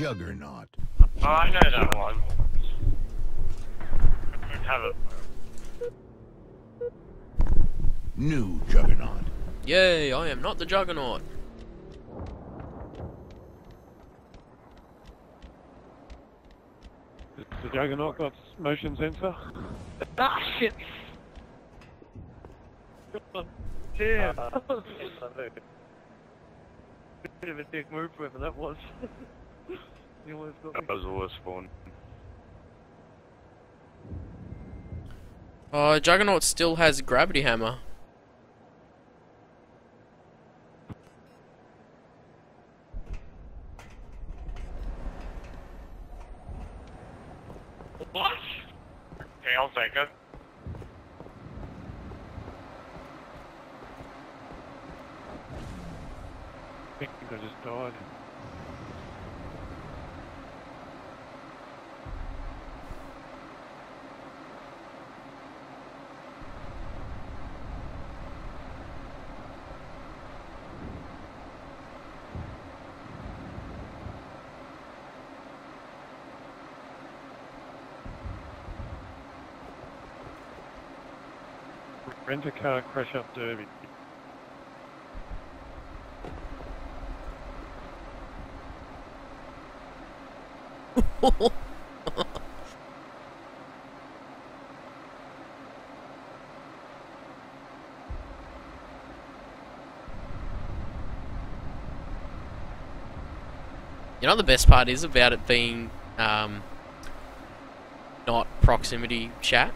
Juggernaut. Oh, I know that one. Have it. New Juggernaut. Yay, I am not the Juggernaut. The Juggernaut got motion sensor. Ah, shit! God damn! Bit of a dick move, whoever that was. you almost got me. That was the worst spawn. Oh, Juggernaut still has gravity hammer. What? Okay, I'll take it. I think I just died. Rent a car, crash up Derby. You know the best part is about it being um, not proximity chat?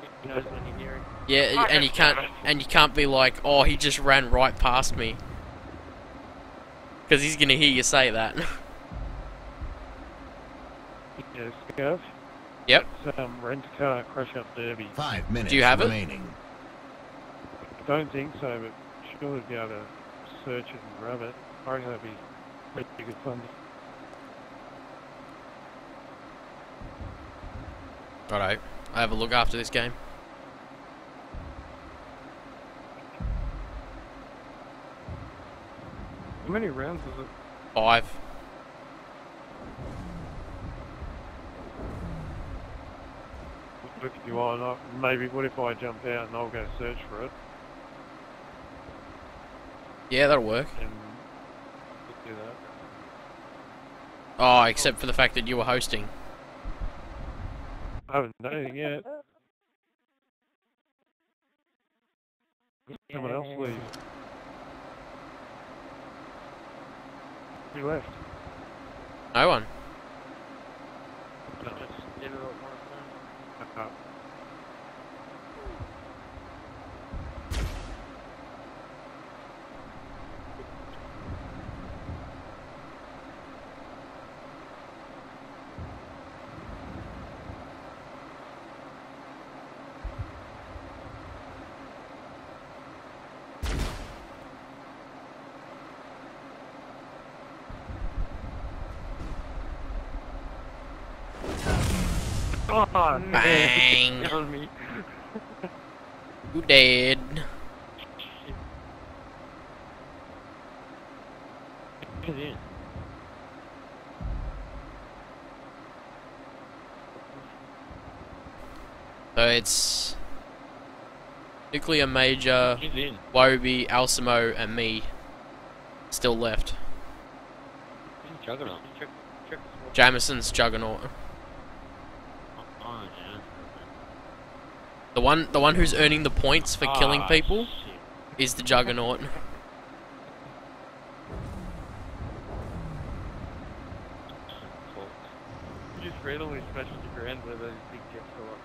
He knows when you're near him. Yeah, and you can't and you can't be like, oh, he just ran right past me, because he's gonna hear you say that. Yes, Gav. Yep. It's, um, rent a car, crash up Derby. Five minutes you have it? remaining. Don't think so, but surely be able to search it and grab it. I reckon that'd be pretty good fun. Righto, I have a look after this game. How many rounds is it? Five. Look if you are not. Maybe what if I jump out and I'll go search for it Yeah, that'll work. and do that. Oh, except for the fact that you were hosting. I haven't done anything yet. Someone else leave. Who left? No one. Oh, Bang. man. on me. You dead. Get in. So it's nuclear major, He's in. Woby, Alcimo, and me still left. He's Juggernaut. Check, check this one. Jamison's Juggernaut. Oh, yeah. The one, the one who's earning the points for killing Ah, people shit. is the Juggernaut. You just randomly smashed the ground where those big jets go up.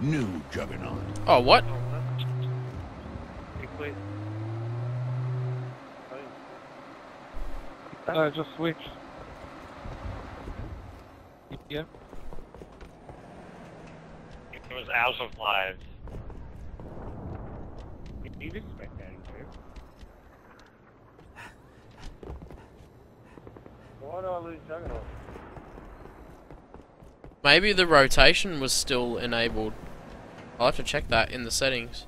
New Juggernaut. Oh, what? Oh, that's... He quit. Oh, No, uh, just switched. Yeah. It was out of lives. You'd expect that, too. Why do I lose Juggernaut? Maybe the rotation was still enabled. I'll have to check that in the settings.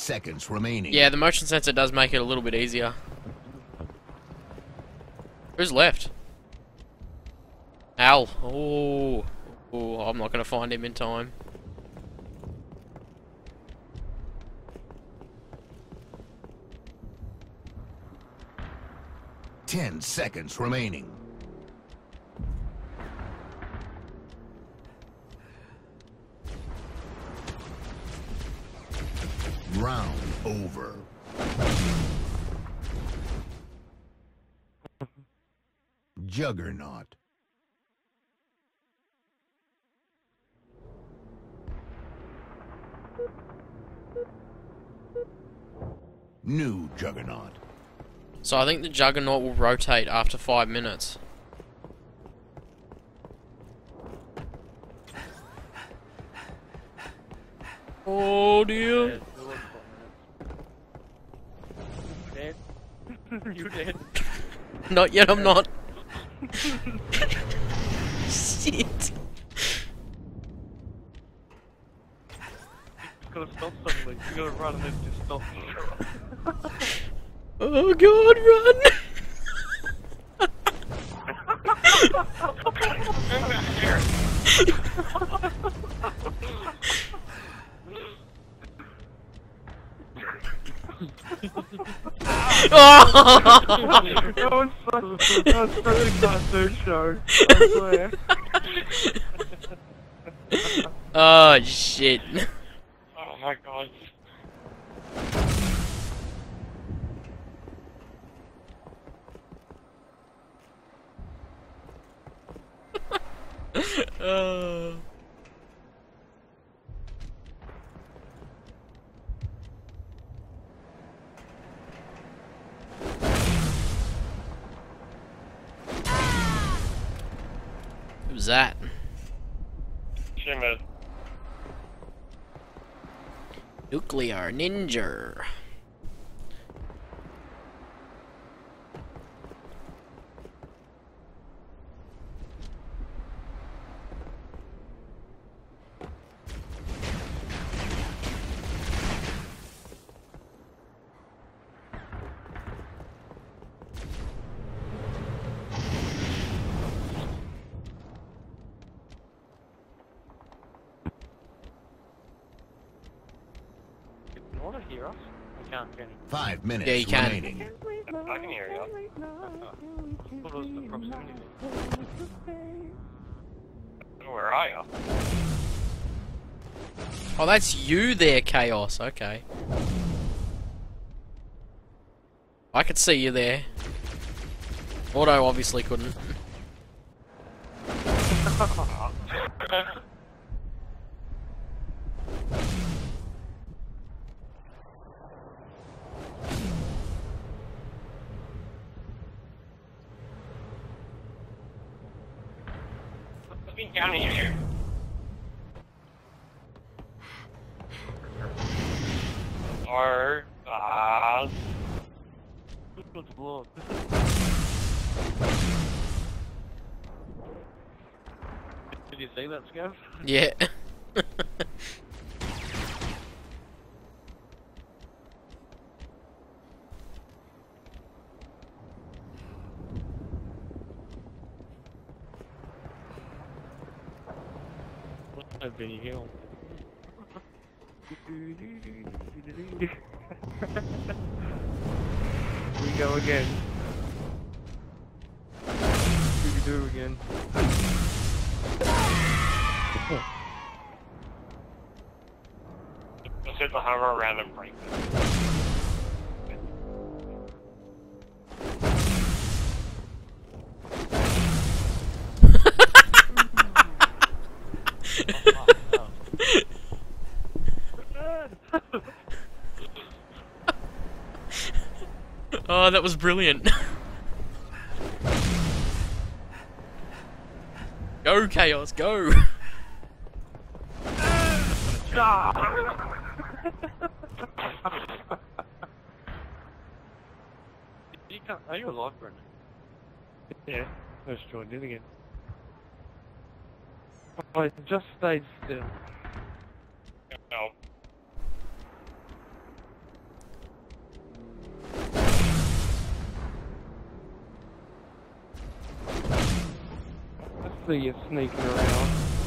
Seconds remaining. Yeah, the motion sensor does make it a little bit easier. Who's left? Al. Oh. Oh, I'm not going to find him in time. Ten seconds remaining. Over. Juggernaut. New Juggernaut. So I think the Juggernaut will rotate after five minutes. Oh dear. Dead. It was four minutes. Dead. you dead. Not yet, I'm not. Shit. You gotta stop suddenly. You gotta run and then just stop. Oh god, run! oh! that was so, that was such a cartoon show. I swear. oh shit. Oh my god. Oh. That? Shimmered. Nuclear Ninja. You wanna hear us? I can't, can you? Five minutes Yeah, you can. remaining. I can hear you. What was the proximity? Where are you? Oh, that's you there, Chaos. Okay. I could see you there. Auto obviously couldn't. You see? Yeah. I've been healed. we go again. We do it again. Just hit the hammer around and break it. oh, that was brilliant. go, Chaos, go! Can't, ah! Are you alive, Brendan? Yeah, let's join in again. Oh, I just stayed still. No. I see you sneaking around.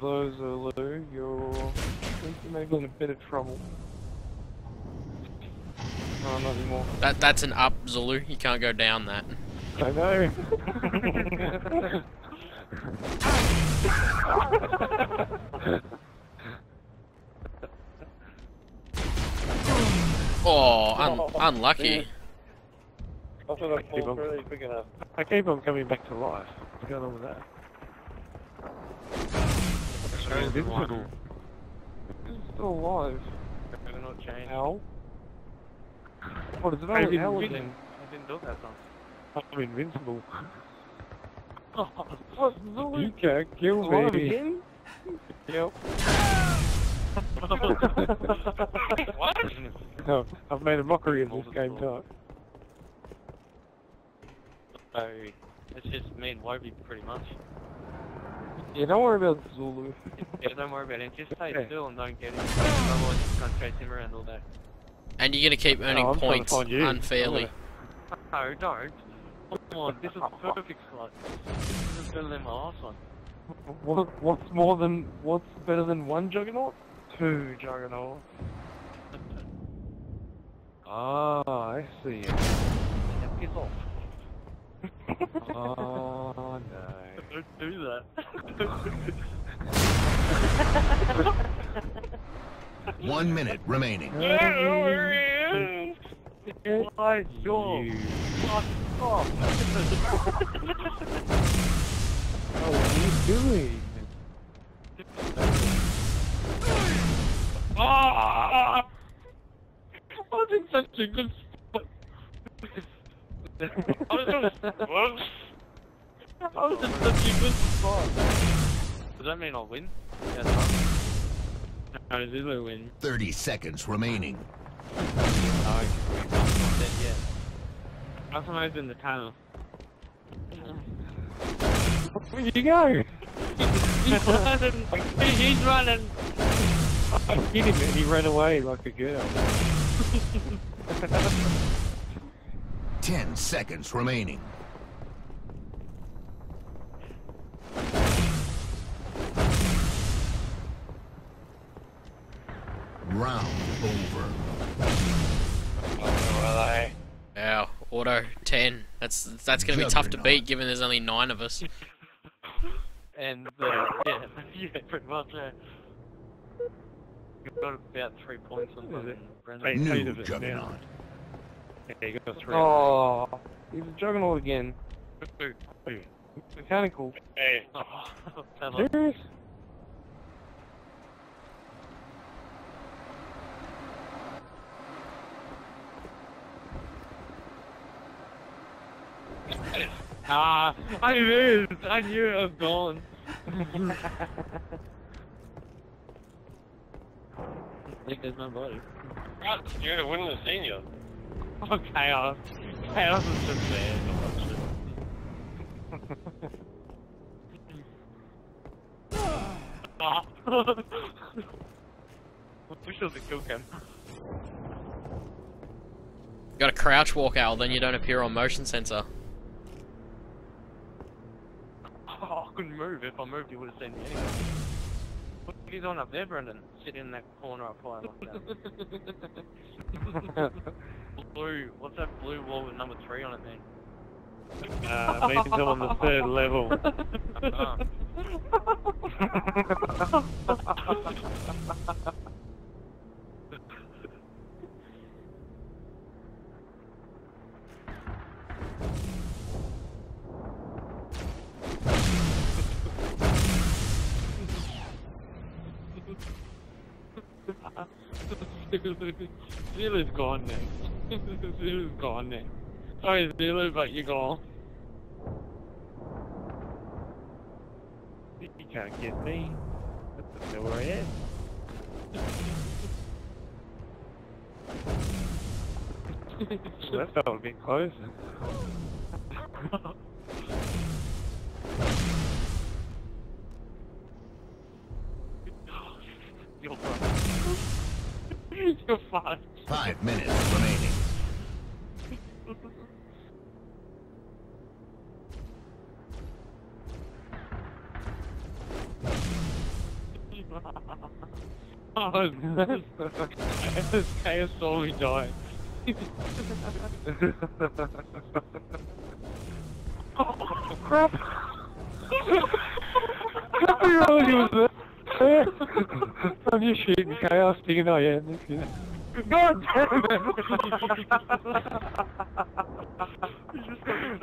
Old Bozolu, you're... I think you may be in a bit of trouble. Oh, not anymore. That That's an up, Zulu. You can't go down that. I know. Oh, un oh, unlucky. I I Keep on. really big. I keep on coming back to life. What's going on with that? Invincible. It's still alive. Better not change. Ow. What is it? I Oh, didn't hell win. again. I didn't do that song. I'm invincible. What? Zulu? You can't kill me. again? Yep. what? No, I've made a mockery of this game tonight. So, it's just me and Woby pretty much. Yeah, don't worry about Zulu. Yeah, don't worry about him. Just stay Yeah. still and don't get him. Otherwise, you're going to chase him around all day. And you're gonna keep earning No, I'm trying to points find you. unfairly. No, don't. Come on, this is a perfect slot. This is better than my last one. What, what's more than, what's better than one Juggernaut? Two Juggernauts. Ah, I see. Yeah, piss off. Oh, no. Don't do that. One minute remaining. My God. You. Fuck off. Oh, what are you doing? Ah! I was in such a good spot. I was just, whoops. I was in such a good spot. Does that mean I'll win? Yeah, no. No, Zulu win. 30 seconds remaining. No, I'm not dead yet. I'm somewhere in the tunnel. Where'd you go? He's running. He's running. I hit him and he ran away like a girl. 10 seconds remaining. Round over. Wow, auto ten. That's that's gonna be tough to beat, given there's only nine of us. And uh, yeah, yeah, pretty much. Yeah. You've got about three points on Is fucking? Brendan. Eight, New of us Juggernaut. Yeah, you got three. Oh, he's a Juggernaut again. Mechanical. Hey. Like- Serious? Ah, I knew it. I knew it was gone. I think there's my body. God, you're gonna win the senior. Oh, chaos. Chaos is just there. Wish it was a kill. Got to crouch walk out, then you don't appear on motion sensor. Oh, I couldn't move. If I moved, you would have seen me anyway. What are you doing up there, Brendan? Sitting in that corner up high like that. Blue. What's that blue wall with number three on it then? Uh, means I'm on the third level. Zulu's gone now. Zulu's gone now. Sorry, Zulu, but you're gone. You can't get me. I don't know where I am. well, that felt a bit close. You're fucked. Five minutes remaining. Oh, that's, chaos saw me die. oh, crap! I he was there. I'm just shooting chaos, thinking, oh yeah, is... God damn it!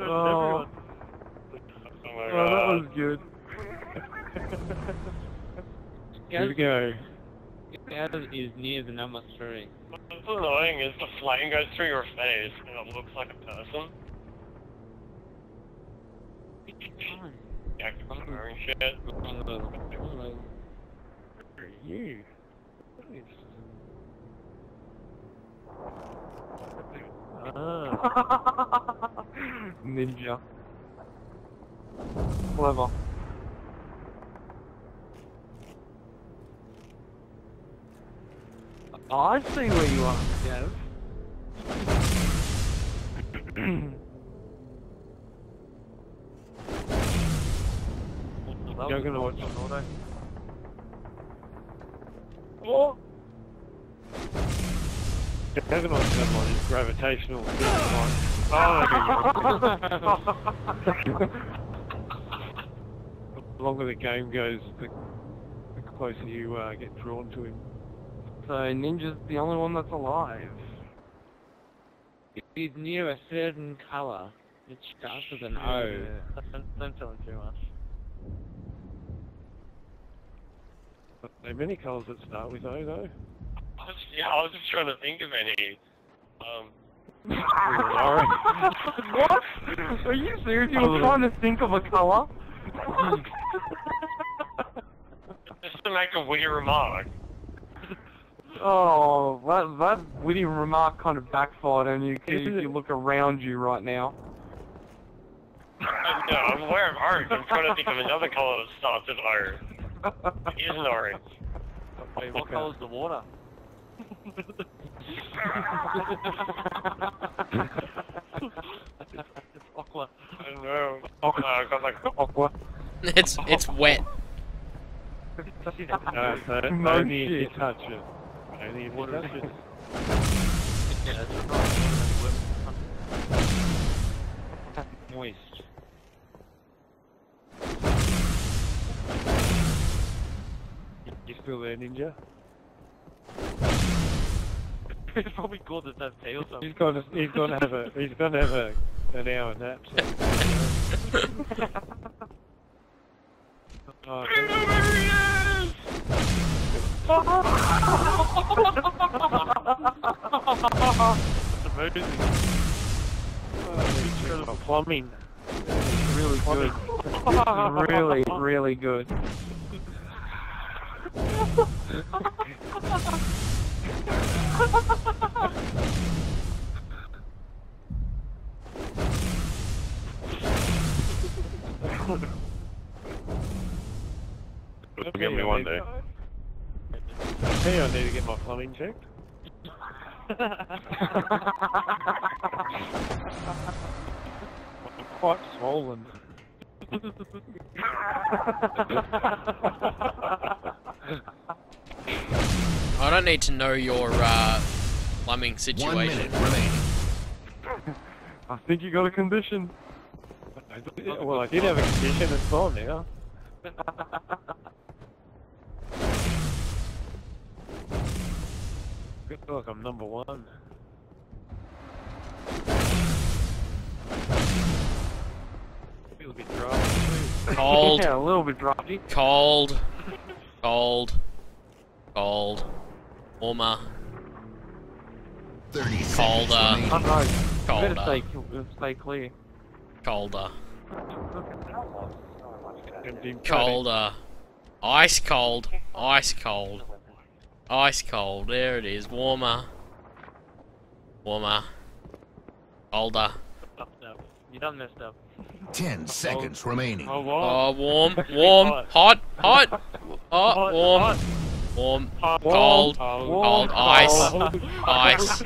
oh, Oh my well, that was good. Here we go. Chaos is near the number three. What's annoying is the flame goes through your face and it looks like a person. Yeah, wearing shit. Where are you? Ah. Ninja. Clever. Oh, I see where you are, Dev. You're gonna watch on day. One gravitational. Oh, the longer the game goes, the, the closer you uh, get drawn to him. So Ninja's the only one that's alive. He's near a certain colour. It starts with an O. Don't, don't tell him too much. But there are many colours that start with O, though. I was- Yeah, I was just trying to think of any. Um, what? Are you serious? You were trying to think of a colour? just to make a witty remark. Oh, that that witty remark kind of backfired on you if you look around you right now. no, I'm aware of orange. I'm trying to think of another color that starts with O. It is an orange. Wait, what Okay. colour's the water? It's aqua. It's it's wet. No, No only touch it. Touch it. Moist. You still there, Ninja? it's probably good that that's tail something. He's gonna, he's gonna have a, he's gonna have a, an hour nap. So. oh, It's amazing. oh, plumbing. Really good. really, really good. me one day. Hey, I need to get my plumbing checked. I'm quite swollen. I don't need to know your uh, plumbing One minute remaining. I think you got a condition. I well, I did have a condition, it's gone now. Good like I'm number one. Feels a bit dry. too. Cold, yeah, a little bit drafty. cold, cold, cold, warmer, 30 seconds Colder. I remaining. don't know. Better colder, stay, stay clear. colder, Empty colder, ice cold, ice cold, ice cold. There it is. Warmer, warmer, colder. You done messed up. 10 seconds oh, remaining. Oh, what? Oh, warm, warm, hot, hot, hot, oh, warm, hot, warm, hot, cold, cold, cold, ice, cold, ice,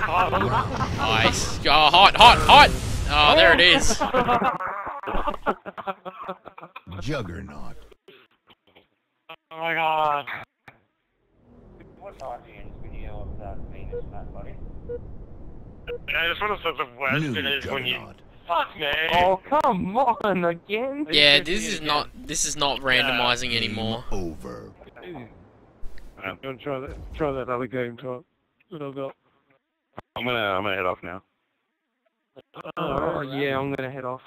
ice. Oh, hot, hot, hot. Oh, there it is. Juggernaut. Oh my god. What's IGN's video of that Venus map, buddy? I just want to say the worst New it is when you. Juggernaut. Fuck me. Oh, come on, again? Yeah, this is not this is not randomizing Game anymore. over. I'm gonna try that. Try that other game talk that I've got. I'm gonna I'm gonna head off now. Oh, oh yeah, I'm gonna head off.